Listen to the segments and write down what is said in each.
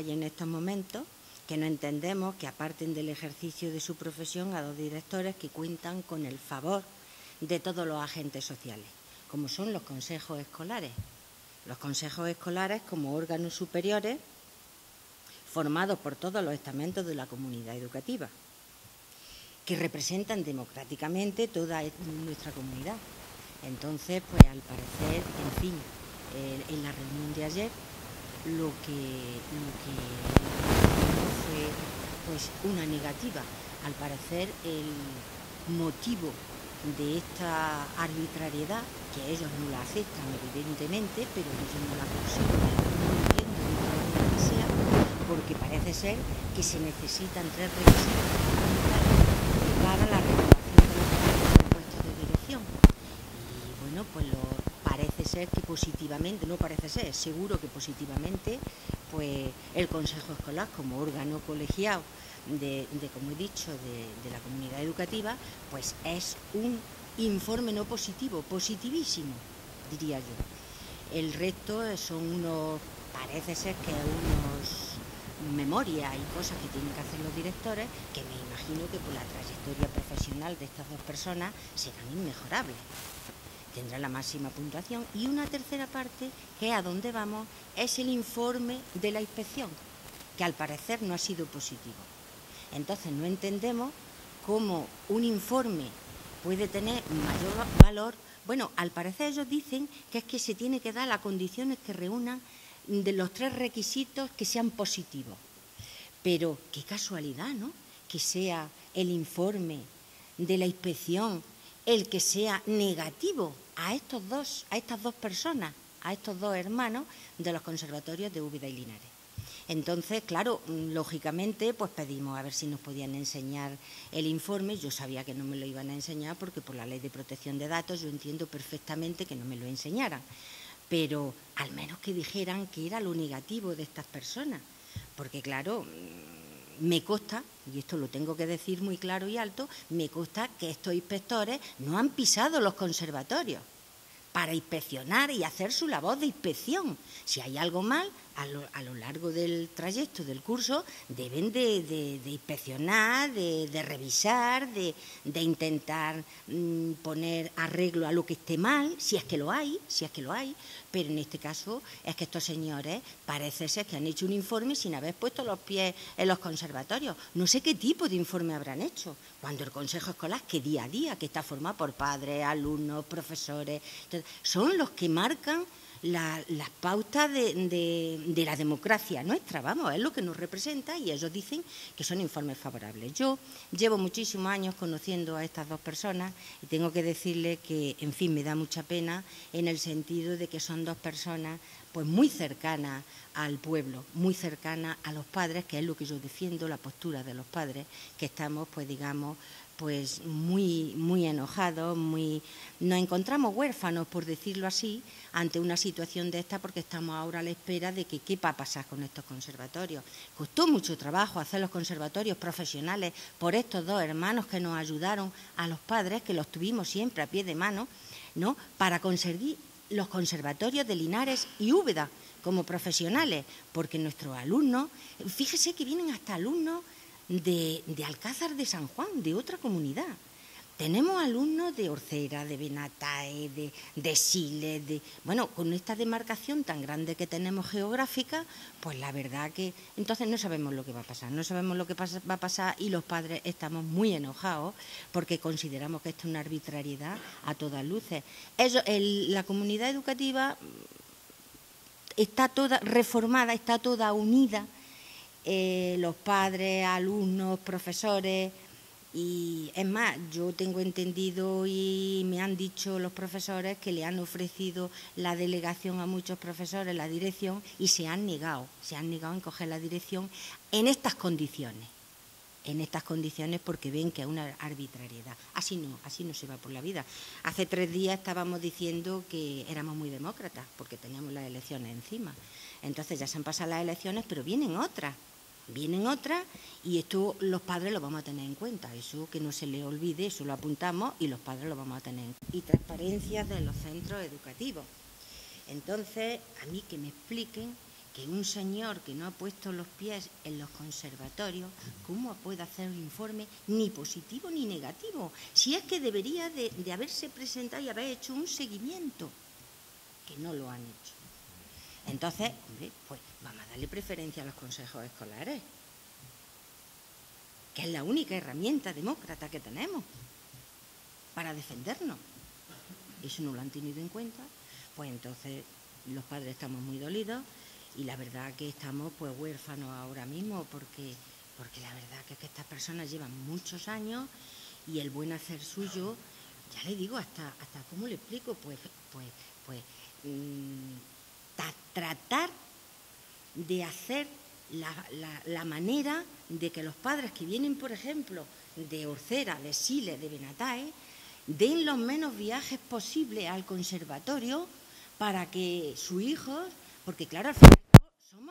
hay en estos momentos que no entendemos que aparten del ejercicio de su profesión a dos directores que cuentan con el favor de todos los agentes sociales, como son los consejos escolares. Los consejos escolares como órganos superiores formados por todos los estamentos de la comunidad educativa, que representan democráticamente toda nuestra comunidad. Entonces, pues al parecer, en fin, eh, en la reunión de ayer, lo que, lo que fue pues una negativa. Al parecer, el motivo de esta arbitrariedad, que ellos no la aceptan evidentemente, pero ellos no la consiguen, no entiendo que sea, porque parece ser que se necesitan tres requisitos para la renovación de los puestos de dirección. Y bueno, pues lo, parece ser que positivamente, no parece ser, seguro que positivamente, pues el Consejo Escolar como órgano colegiado de, como he dicho, de, la comunidad educativa, pues es un informe no positivo, positivísimo, diría yo. El resto son unos, parece ser que unos memorias y cosas que tienen que hacer los directores, que me imagino que por la trayectoria profesional de estas dos personas serán inmejorables. Tendrá la máxima puntuación. Y una tercera parte, que es a dónde vamos, es el informe de la inspección, que al parecer no ha sido positivo. Entonces no entendemos cómo un informe puede tener mayor valor. Bueno, al parecer ellos dicen que es que se tiene que dar las condiciones que reúnan de los tres requisitos que sean positivos. Pero qué casualidad, ¿no? Que sea el informe de la inspección el que sea negativo a estos dos, a estas dos personas, a estos dos hermanos de los conservatorios de Úbeda y Linares. Entonces, claro, lógicamente, pues pedimos a ver si nos podían enseñar el informe. Yo sabía que no me lo iban a enseñar porque por la ley de protección de datos yo entiendo perfectamente que no me lo enseñaran. Pero al menos que dijeran que era lo negativo de estas personas. Porque, claro, me consta, y esto lo tengo que decir muy claro y alto, me consta que estos inspectores no han pisado los conservatorios para inspeccionar y hacer su labor de inspección. Si hay algo mal, a lo, largo del trayecto del curso deben de, inspeccionar, de, revisar, de, intentar mm, poner arreglo a lo que esté mal, si es que lo hay, si es que lo hay, pero en este caso es que estos señores parece ser que han hecho un informe sin haber puesto los pies en los conservatorios. No sé qué tipo de informe habrán hecho, cuando el Consejo Escolar, que día a día, que está formado por padres, alumnos, profesores, son los que marcan las pautas de, la democracia nuestra, vamos, es lo que nos representa y ellos dicen que son informes favorables. Yo llevo muchísimos años conociendo a estas dos personas y tengo que decirle que, en fin, me da mucha pena en el sentido de que son dos personas pues muy cercanas al pueblo, muy cercanas a los padres, que es lo que yo defiendo, la postura de los padres, que estamos, pues digamos, pues muy, muy enojados, muy... nos encontramos huérfanos, por decirlo así, ante una situación de esta, porque estamos ahora a la espera de que qué va a pasar con estos conservatorios. Costó mucho trabajo hacer los conservatorios profesionales por estos dos hermanos que nos ayudaron a los padres, que los tuvimos siempre a pie de mano, ¿no? para conseguir los conservatorios de Linares y Úbeda como profesionales, porque nuestros alumnos, fíjese que vienen hasta alumnos de, Alcázar de San Juan, de otra comunidad. Tenemos alumnos de Orcera, de Benatae, de, de Siles, de... Bueno, con esta demarcación tan grande que tenemos geográfica, pues la verdad que entonces no sabemos lo que va a pasar, no sabemos lo que va a pasar y los padres estamos muy enojados porque consideramos que esto es una arbitrariedad a todas luces. la comunidad educativa está toda reformada, está toda unida eh, los padres, alumnos, profesores. Y es más, yo tengo entendido y me han dicho los profesores que le han ofrecido la delegación a muchos profesores, la dirección, y se han negado, se han negado en coger la dirección en estas condiciones, en estas condiciones porque ven que es una arbitrariedad. Así no, así no se va por la vida. Hace tres días estábamos diciendo que éramos muy demócratas porque teníamos las elecciones encima. Entonces ya se han pasado las elecciones, pero vienen otras vienen otras y esto los padres lo vamos a tener en cuenta, eso que no se le olvide, eso lo apuntamos y los padres lo vamos a tener en cuenta. Y transparencia de los centros educativos. Entonces, a mí que me expliquen que un señor que no ha puesto los pies en los conservatorios, ¿cómo puede hacer un informe ni positivo ni negativo? Si es que debería de, haberse presentado y haber hecho un seguimiento, que no lo han hecho. Entonces, hombre, pues vamos a darle preferencia a los consejos escolares, que es la única herramienta demócrata que tenemos para defendernos. Eso no lo han tenido en cuenta, pues entonces los padres estamos muy dolidos y la verdad que estamos pues huérfanos ahora mismo porque, porque la verdad que, es que estas personas llevan muchos años y el buen hacer suyo, ya le digo, hasta, hasta ¿cómo le explico? Pues, pues, pues mm, tratar de hacer la, la, manera de que los padres que vienen, por ejemplo, de Orcera, de Siles, de Benatae, den los menos viajes posibles al conservatorio para que sus hijos, porque claro, al final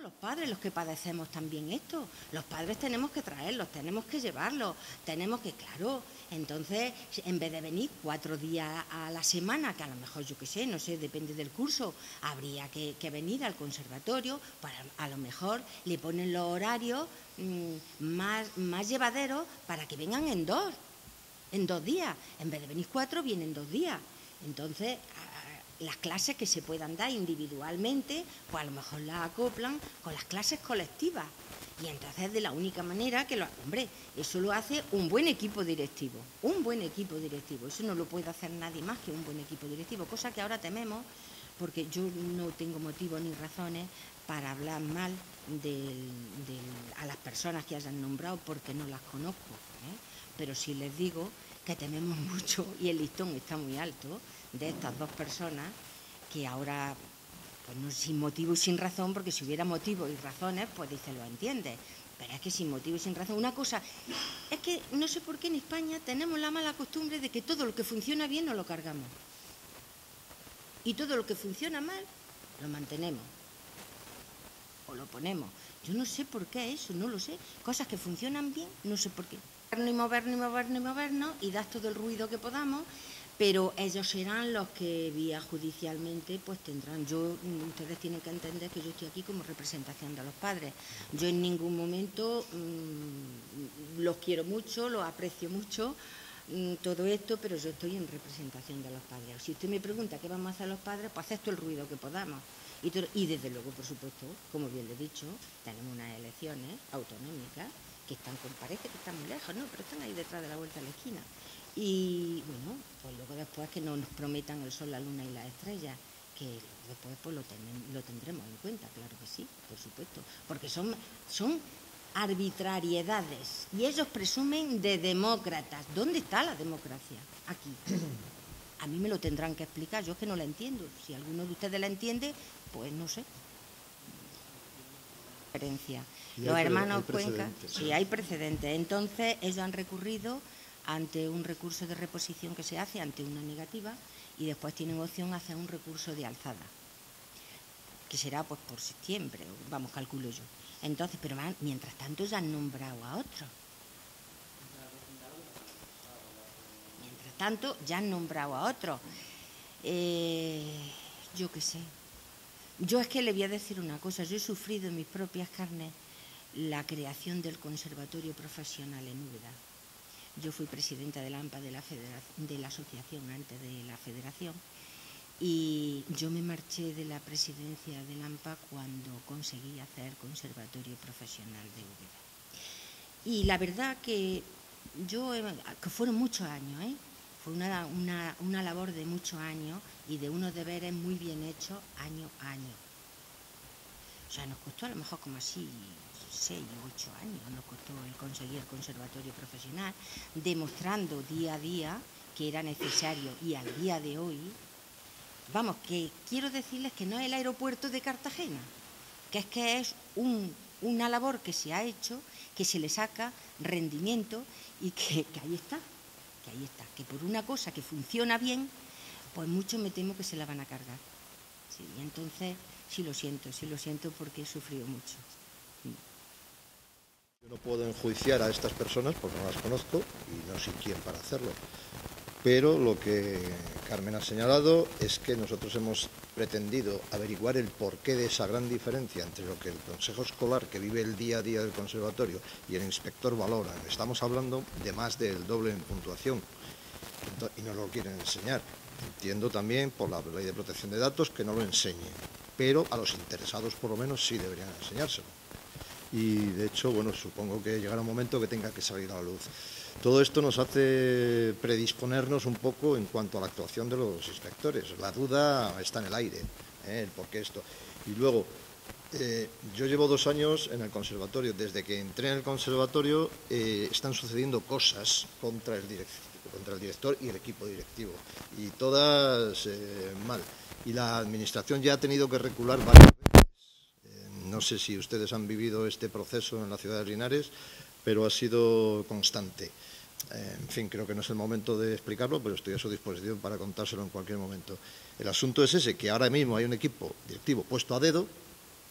los padres los que padecemos también esto. Los padres tenemos que traerlos, tenemos que llevarlos, tenemos que, claro, entonces, en vez de venir cuatro días a la semana, que a lo mejor yo qué sé, no sé, depende del curso, habría que, venir al conservatorio, para, a lo mejor le ponen los horarios mm, más, más llevaderos para que vengan en dos, en dos días. En vez de venir cuatro, vienen dos días. Entonces, las clases que se puedan dar individualmente, pues a lo mejor las acoplan con las clases colectivas. Y entonces de la única manera que lo... Hombre, eso lo hace un buen equipo directivo, un buen equipo directivo. Eso no lo puede hacer nadie más que un buen equipo directivo, cosa que ahora tememos porque yo no tengo motivos ni razones para hablar mal a las personas que hayan nombrado porque no las conozco. ¿eh? Pero sí les digo que tememos mucho y el listón está muy alto de estas dos personas que ahora, pues no sin motivo y sin razón, porque si hubiera motivo y razones, pues dice, lo entiende. Pero es que sin motivo y sin razón. Una cosa, es que no sé por qué en España tenemos la mala costumbre de que todo lo que funciona bien no lo cargamos. Y todo lo que funciona mal, lo mantenemos. O lo ponemos. Yo no sé por qué eso, no lo sé. Cosas que funcionan bien, no sé por qué. Y movernos y movernos y movernos y das todo el ruido que podamos pero ellos serán los que vía judicialmente pues tendrán yo ustedes tienen que entender que yo estoy aquí como representación de los padres yo en ningún momento mm, los quiero mucho los aprecio mucho mm, todo esto pero yo estoy en representación de los padres si usted me pregunta qué vamos a hacer los padres pues hacer todo el ruido que podamos y, y desde luego por supuesto como bien le he dicho tenemos unas elecciones autonómicas que están, parece que están muy lejos, ¿no? Pero están ahí detrás de la vuelta de la esquina. Y bueno, pues luego después que no nos prometan el sol, la luna y las estrellas, que después pues lo, lo tendremos en cuenta, claro que sí, por supuesto, porque son, son arbitrariedades y ellos presumen de demócratas. ¿Dónde está la democracia? Aquí. A mí me lo tendrán que explicar, yo es que no la entiendo. Si alguno de ustedes la entiende, pues no sé. Los hermanos Cuenca, sí, hay precedentes. Entonces, ellos han recurrido ante un recurso de reposición que se hace, ante una negativa, y después tienen opción a hacer un recurso de alzada, que será pues por septiembre, vamos, calculo yo. Entonces, pero mientras tanto ya han nombrado a otro. Mientras tanto, ya han nombrado a otro. Eh, yo qué sé. Yo es que le voy a decir una cosa, yo he sufrido en mis propias carnes la creación del Conservatorio Profesional en Úbeda yo fui presidenta de la AMPA de la, de la asociación antes de la federación y yo me marché de la presidencia de la AMPA cuando conseguí hacer conservatorio profesional de Úbeda. Y la verdad que yo, que fueron muchos años, ¿eh? fue una, una, una labor de muchos años y de unos deberes muy bien hechos año a año. O sea, nos costó a lo mejor como así seis o ocho años nos costó el conseguir el conservatorio profesional, demostrando día a día que era necesario y al día de hoy, vamos, que quiero decirles que no es el aeropuerto de Cartagena, que es que es una labor que se ha hecho, que se le saca rendimiento y que, ahí está, que ahí está, que por una cosa que funciona bien, pues mucho me temo que se la van a cargar. y entonces sí lo siento, sí lo siento porque he sufrido mucho. Yo no puedo enjuiciar a estas personas porque no las conozco y no sé quién para hacerlo. Pero lo que Carmen ha señalado es que nosotros hemos pretendido averiguar el porqué de esa gran diferencia entre lo que el consejo escolar que vive el día a día del conservatorio y el inspector valora. Estamos hablando de más del doble en puntuación y no lo quieren enseñar. Entiendo también por la ley de protección de datos que no lo enseñen, pero a los interesados por lo menos sí deberían enseñárselo. Y de hecho, bueno, supongo que llegará un momento que tenga que salir a la luz. Todo esto nos hace predisponernos un poco en cuanto a la actuación de los inspectores. La duda está en el aire, ¿eh? el por qué esto. Y luego, eh, yo llevo dos años en el conservatorio. Desde que entré en el conservatorio eh, están sucediendo cosas contra el, contra el director y el equipo directivo. Y todas mal. Y la administración ya ha tenido que recular varias veces. no sé si ustedes han vivido este proceso en la ciudad de Linares, pero ha sido constante. Eh, en fin, creo que no es el momento de explicarlo, pero estoy a su disposición para contárselo en cualquier momento. El asunto es ese, que ahora mismo hay un equipo directivo puesto a dedo,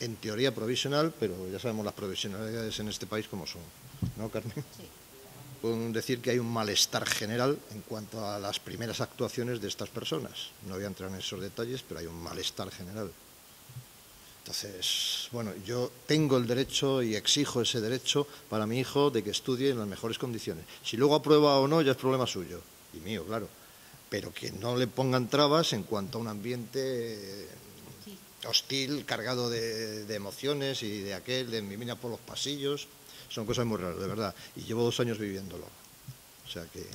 en teoría provisional, pero ya sabemos las provisionalidades en este país como son. ¿No, Carmen? Sí. Puedo decir que hay un malestar general en cuanto a las primeras actuaciones de estas personas. No voy a entrar en esos detalles, pero hay un malestar general. Entonces, bueno, yo tengo el derecho y exijo ese derecho para mi hijo de que estudie en las mejores condiciones. Si luego aprueba o no, ya es problema suyo y mío, claro. Pero que no le pongan trabas en cuanto a un ambiente hostil, cargado de, emociones y de aquel, de mimina por los pasillos. Son cosas muy raras, de verdad. Y llevo dos años viviéndolo. O sea que...